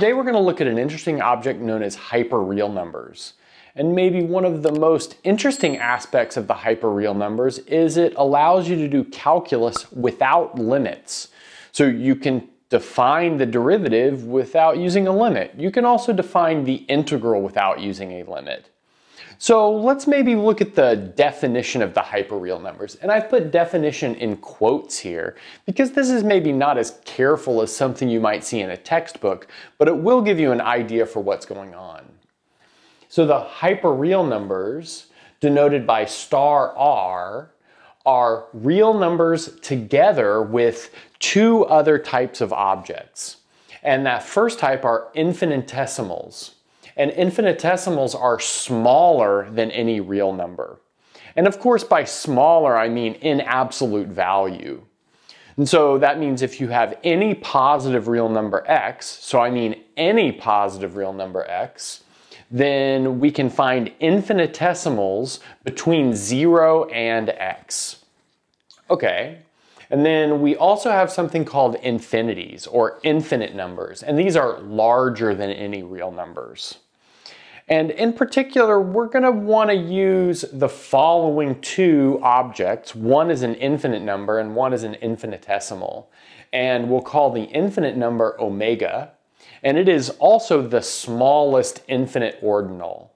Today we're going to look at an interesting object known as hyperreal numbers. And maybe one of the most interesting aspects of the hyperreal numbers is it allows you to do calculus without limits. So you can define the derivative without using a limit. You can also define the integral without using a limit. So let's maybe look at the definition of the hyperreal numbers. And I've put definition in quotes here because this is maybe not as careful as something you might see in a textbook, but it will give you an idea for what's going on. So the hyperreal numbers denoted by star r are real numbers together with two other types of objects. And that first type are infinitesimals and infinitesimals are smaller than any real number. And of course, by smaller, I mean in absolute value. And so that means if you have any positive real number x, so I mean any positive real number x, then we can find infinitesimals between 0 and x. Okay, and then we also have something called infinities or infinite numbers, and these are larger than any real numbers. And in particular, we're gonna wanna use the following two objects. One is an infinite number and one is an infinitesimal. And we'll call the infinite number omega. And it is also the smallest infinite ordinal.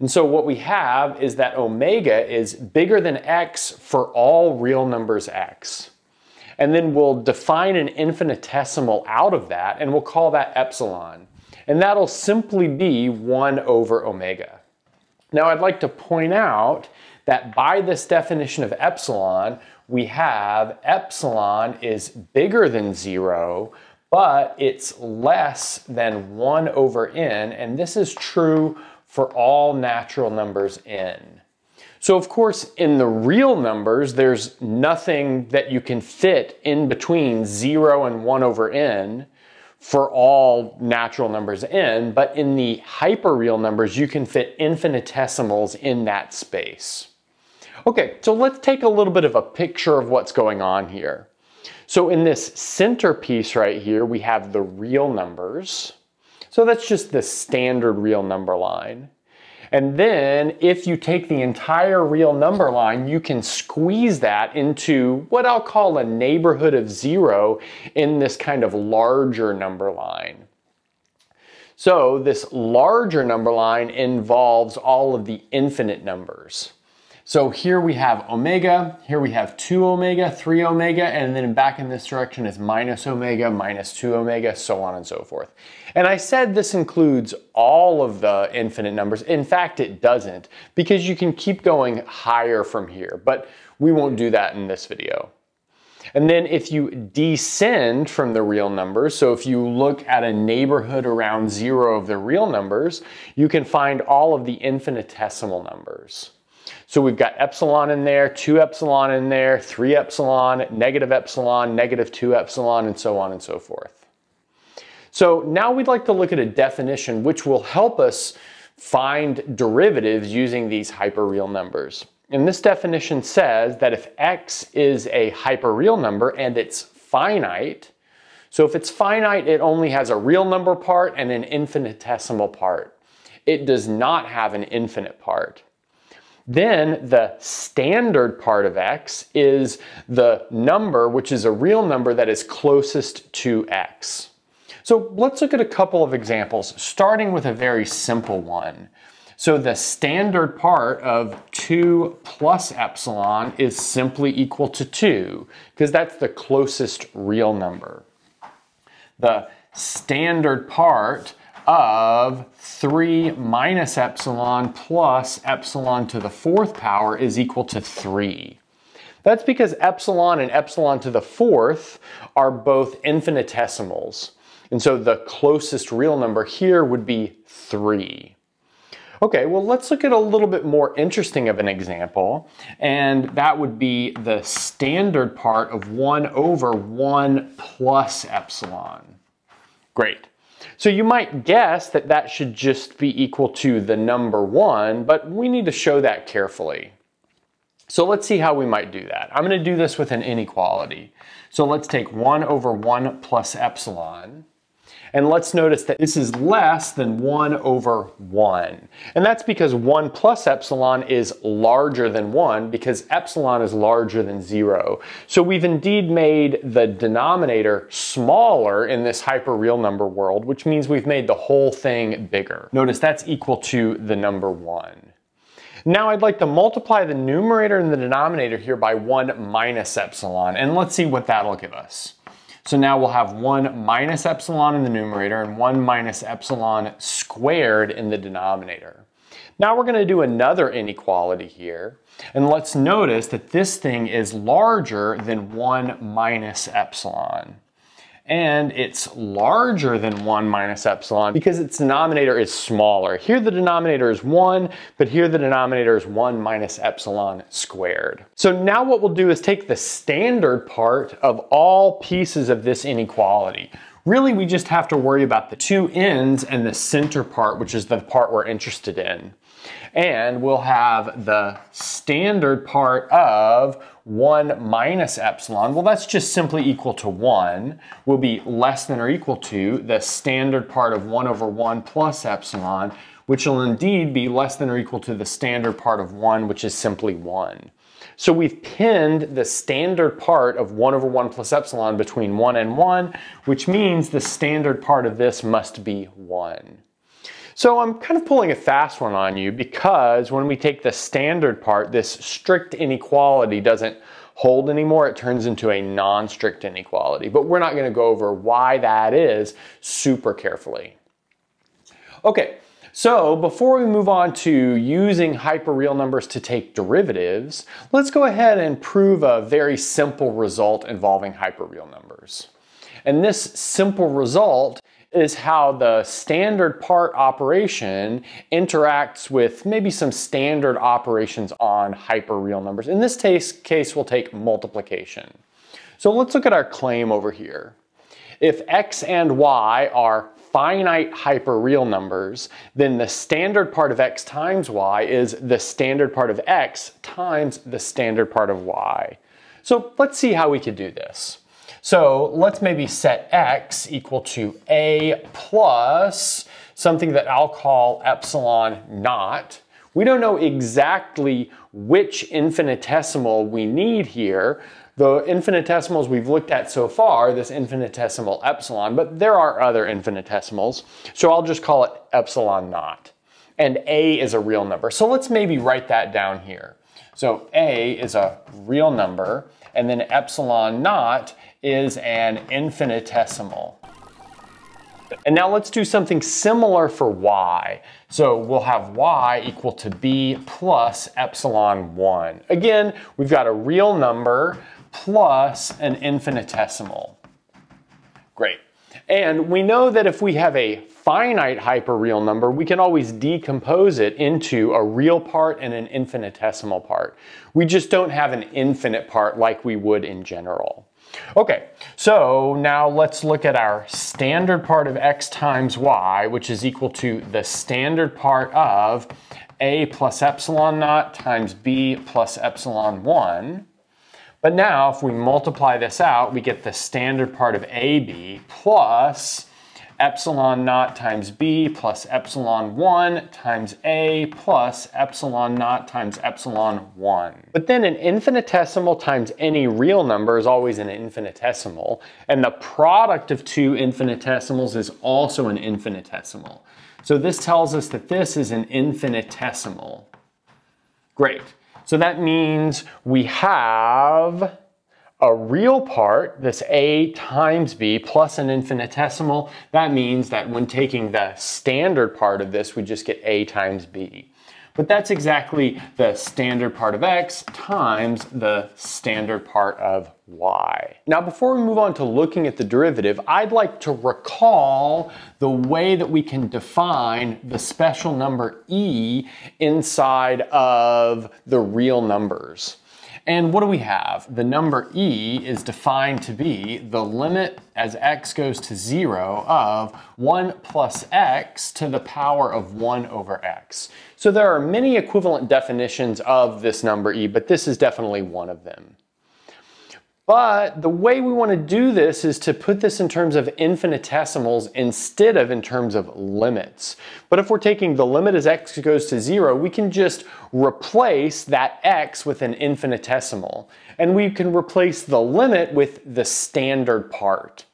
And so what we have is that omega is bigger than x for all real numbers x. And then we'll define an infinitesimal out of that and we'll call that epsilon and that'll simply be 1 over omega. Now I'd like to point out that by this definition of epsilon, we have epsilon is bigger than 0, but it's less than 1 over n, and this is true for all natural numbers n. So of course, in the real numbers, there's nothing that you can fit in between 0 and 1 over n, for all natural numbers n, but in the hyperreal numbers, you can fit infinitesimals in that space. Okay, so let's take a little bit of a picture of what's going on here. So in this center piece right here, we have the real numbers. So that's just the standard real number line. And then if you take the entire real number line, you can squeeze that into what I'll call a neighborhood of zero in this kind of larger number line. So this larger number line involves all of the infinite numbers. So here we have omega, here we have 2 omega, 3 omega, and then back in this direction is minus omega, minus 2 omega, so on and so forth. And I said this includes all of the infinite numbers. In fact, it doesn't, because you can keep going higher from here, but we won't do that in this video. And then if you descend from the real numbers, so if you look at a neighborhood around zero of the real numbers, you can find all of the infinitesimal numbers. So we've got epsilon in there, 2 epsilon in there, 3 epsilon, negative epsilon, negative 2 epsilon, and so on and so forth. So now we'd like to look at a definition which will help us find derivatives using these hyperreal numbers. And this definition says that if x is a hyperreal number and it's finite, so if it's finite, it only has a real number part and an infinitesimal part. It does not have an infinite part. Then the standard part of x is the number, which is a real number that is closest to x. So let's look at a couple of examples, starting with a very simple one. So the standard part of 2 plus epsilon is simply equal to 2, because that's the closest real number. The standard part of 3 minus epsilon plus epsilon to the fourth power is equal to 3. That's because epsilon and epsilon to the fourth are both infinitesimals. And so the closest real number here would be 3. Okay, well let's look at a little bit more interesting of an example, and that would be the standard part of 1 over 1 plus epsilon. Great. So you might guess that that should just be equal to the number 1, but we need to show that carefully. So let's see how we might do that. I'm going to do this with an inequality. So let's take 1 over 1 plus epsilon. And let's notice that this is less than 1 over 1. And that's because 1 plus epsilon is larger than 1 because epsilon is larger than 0. So we've indeed made the denominator smaller in this hyperreal number world, which means we've made the whole thing bigger. Notice that's equal to the number 1. Now I'd like to multiply the numerator and the denominator here by 1 minus epsilon, and let's see what that'll give us. So now we'll have 1 minus epsilon in the numerator and 1 minus epsilon squared in the denominator. Now we're going to do another inequality here. And let's notice that this thing is larger than 1 minus epsilon and it's larger than 1 minus epsilon because its denominator is smaller. Here the denominator is 1, but here the denominator is 1 minus epsilon squared. So now what we'll do is take the standard part of all pieces of this inequality. Really, we just have to worry about the two ends and the center part, which is the part we're interested in. And we'll have the standard part of 1 minus epsilon, well that's just simply equal to 1, will be less than or equal to the standard part of 1 over 1 plus epsilon, which will indeed be less than or equal to the standard part of 1, which is simply 1. So we've pinned the standard part of 1 over 1 plus epsilon between 1 and 1, which means the standard part of this must be 1. So I'm kind of pulling a fast one on you because when we take the standard part, this strict inequality doesn't hold anymore. It turns into a non-strict inequality. But we're not going to go over why that is super carefully. Okay, so before we move on to using hyperreal numbers to take derivatives, let's go ahead and prove a very simple result involving hyperreal numbers. And this simple result is how the standard part operation interacts with maybe some standard operations on hyperreal numbers. In this case, we'll take multiplication. So let's look at our claim over here. If x and y are finite hyperreal numbers, then the standard part of x times y is the standard part of x times the standard part of y. So let's see how we could do this. So let's maybe set x equal to a plus something that I'll call epsilon naught. We don't know exactly which infinitesimal we need here. The infinitesimals we've looked at so far, this infinitesimal epsilon, but there are other infinitesimals. So I'll just call it epsilon naught. And a is a real number. So let's maybe write that down here. So a is a real number, and then epsilon naught is an infinitesimal. And now let's do something similar for y. So we'll have y equal to b plus epsilon 1. Again, we've got a real number plus an infinitesimal. Great. And we know that if we have a finite hyperreal number, we can always decompose it into a real part and an infinitesimal part. We just don't have an infinite part like we would in general. Okay, so now let's look at our standard part of x times y, which is equal to the standard part of a plus epsilon naught times b plus epsilon 1. But now if we multiply this out, we get the standard part of ab plus epsilon naught times b plus epsilon 1 times a plus epsilon naught times epsilon 1. But then an infinitesimal times any real number is always an infinitesimal, and the product of two infinitesimals is also an infinitesimal. So this tells us that this is an infinitesimal. Great. So that means we have a real part, this a times b plus an infinitesimal, that means that when taking the standard part of this, we just get a times b. But that's exactly the standard part of x times the standard part of y. Now before we move on to looking at the derivative, I'd like to recall the way that we can define the special number e inside of the real numbers. And what do we have? The number e is defined to be the limit as x goes to 0 of 1 plus x to the power of 1 over x. So there are many equivalent definitions of this number e, but this is definitely one of them. But the way we want to do this is to put this in terms of infinitesimals instead of in terms of limits. But if we're taking the limit as x goes to zero, we can just replace that x with an infinitesimal. And we can replace the limit with the standard part.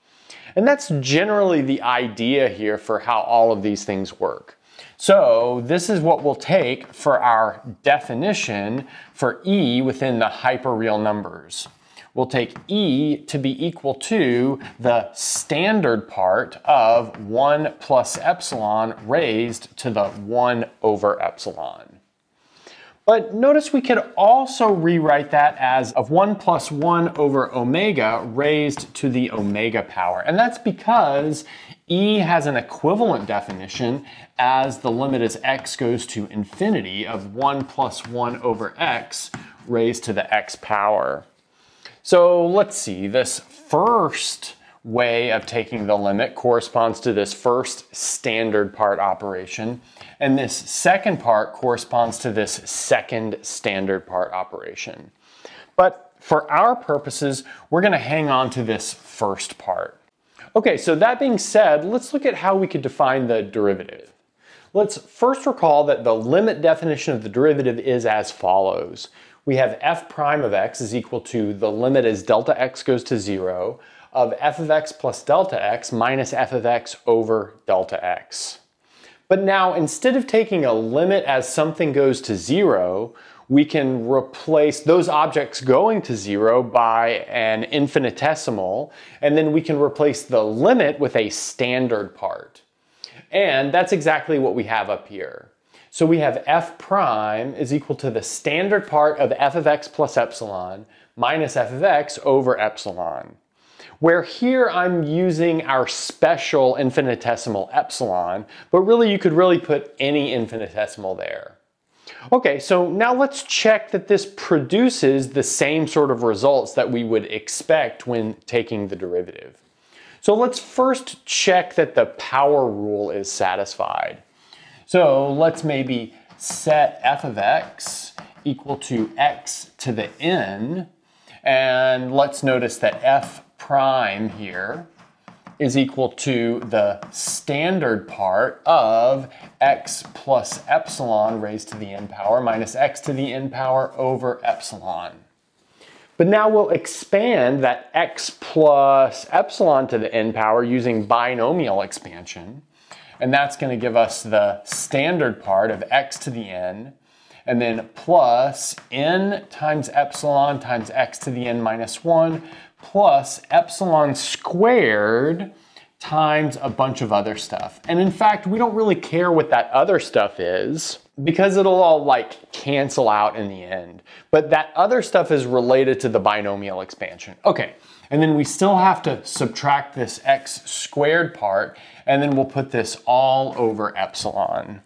And that's generally the idea here for how all of these things work. So this is what we'll take for our definition for e within the hyperreal numbers we'll take E to be equal to the standard part of 1 plus epsilon raised to the 1 over epsilon. But notice we could also rewrite that as of 1 plus 1 over omega raised to the omega power. And that's because E has an equivalent definition as the limit as x goes to infinity of 1 plus 1 over x raised to the x power. So let's see, this first way of taking the limit corresponds to this first standard part operation, and this second part corresponds to this second standard part operation. But for our purposes, we're gonna hang on to this first part. Okay, so that being said, let's look at how we could define the derivative. Let's first recall that the limit definition of the derivative is as follows we have f prime of x is equal to the limit as delta x goes to zero of f of x plus delta x minus f of x over delta x. But now instead of taking a limit as something goes to zero, we can replace those objects going to zero by an infinitesimal, and then we can replace the limit with a standard part. And that's exactly what we have up here. So we have f prime is equal to the standard part of f of x plus epsilon minus f of x over epsilon. Where here I'm using our special infinitesimal epsilon, but really you could really put any infinitesimal there. Okay, so now let's check that this produces the same sort of results that we would expect when taking the derivative. So let's first check that the power rule is satisfied. So let's maybe set f of x equal to x to the n. And let's notice that f prime here is equal to the standard part of x plus epsilon raised to the n power minus x to the n power over epsilon. But now we'll expand that x plus epsilon to the n power using binomial expansion. And that's going to give us the standard part of x to the n, and then plus n times epsilon times x to the n minus 1, plus epsilon squared times a bunch of other stuff. And in fact, we don't really care what that other stuff is because it'll all like cancel out in the end. But that other stuff is related to the binomial expansion. Okay, and then we still have to subtract this x squared part, and then we'll put this all over epsilon.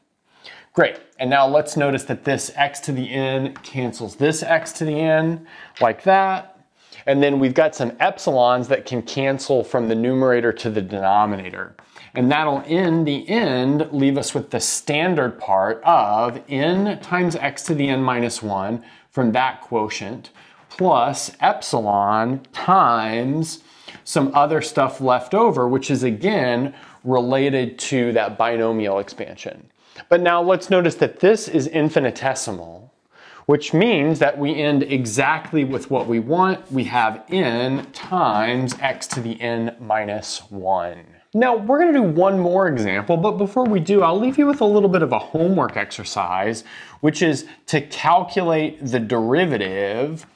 Great, and now let's notice that this x to the n cancels this x to the n, like that. And then we've got some epsilons that can cancel from the numerator to the denominator. And that'll in the end leave us with the standard part of n times x to the n minus 1 from that quotient plus epsilon times some other stuff left over, which is again related to that binomial expansion. But now let's notice that this is infinitesimal, which means that we end exactly with what we want. We have n times x to the n minus 1. Now we're gonna do one more example, but before we do, I'll leave you with a little bit of a homework exercise, which is to calculate the derivative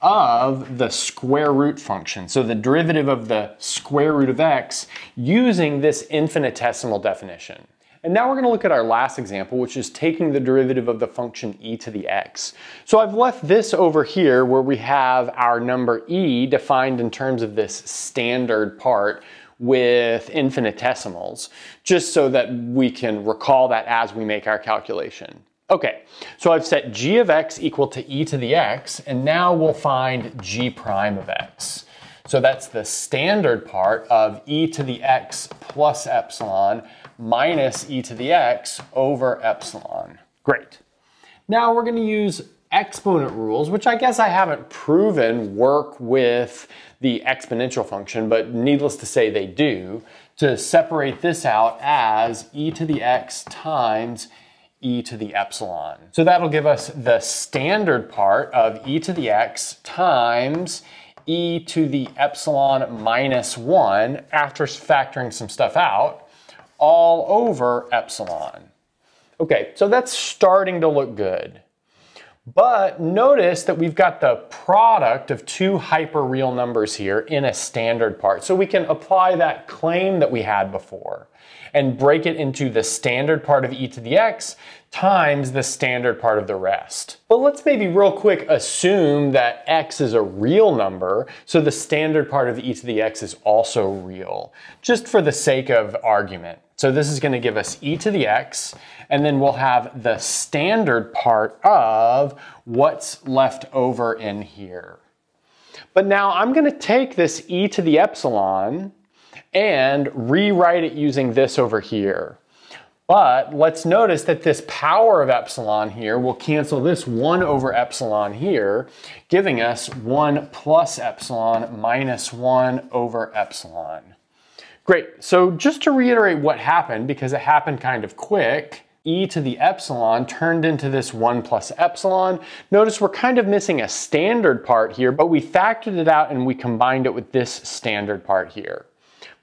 of the square root function. So the derivative of the square root of x using this infinitesimal definition. And now we're going to look at our last example, which is taking the derivative of the function e to the x. So I've left this over here where we have our number e defined in terms of this standard part with infinitesimals, just so that we can recall that as we make our calculation. Okay, so I've set g of x equal to e to the x, and now we'll find g prime of x. So that's the standard part of e to the x plus epsilon minus e to the x over epsilon. Great. Now we're going to use exponent rules, which I guess I haven't proven work with the exponential function, but needless to say they do, to separate this out as e to the x times e to the epsilon. So that'll give us the standard part of e to the x times e to the epsilon minus 1 after factoring some stuff out all over epsilon. Okay, so that's starting to look good. But notice that we've got the product of two hyperreal numbers here in a standard part. So we can apply that claim that we had before and break it into the standard part of e to the x times the standard part of the rest. But let's maybe real quick assume that x is a real number, so the standard part of e to the x is also real, just for the sake of argument. So this is gonna give us e to the x, and then we'll have the standard part of what's left over in here. But now I'm gonna take this e to the epsilon and rewrite it using this over here. But let's notice that this power of epsilon here will cancel this 1 over epsilon here, giving us 1 plus epsilon minus 1 over epsilon. Great, so just to reiterate what happened, because it happened kind of quick, e to the epsilon turned into this 1 plus epsilon. Notice we're kind of missing a standard part here, but we factored it out and we combined it with this standard part here.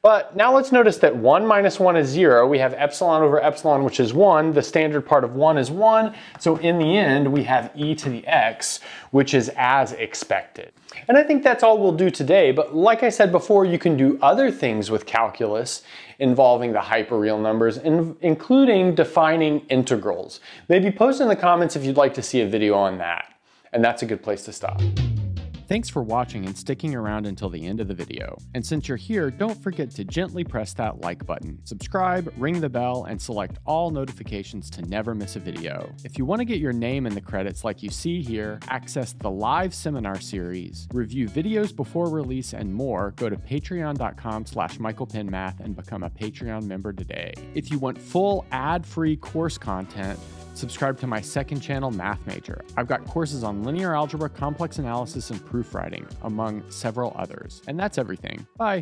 But now let's notice that 1 minus 1 is 0. We have epsilon over epsilon, which is 1. The standard part of 1 is 1. So in the end, we have e to the x, which is as expected. And I think that's all we'll do today, but like I said before, you can do other things with calculus involving the hyperreal numbers, including defining integrals. Maybe post in the comments if you'd like to see a video on that. And that's a good place to stop. Thanks for watching and sticking around until the end of the video. And since you're here, don't forget to gently press that like button, subscribe, ring the bell, and select all notifications to never miss a video. If you want to get your name in the credits like you see here, access the live seminar series, review videos before release, and more, go to patreon.com slash michaelpennmath and become a Patreon member today. If you want full ad-free course content, subscribe to my second channel, Math Major. I've got courses on linear algebra, complex analysis, and proofwriting, among several others. And that's everything. Bye.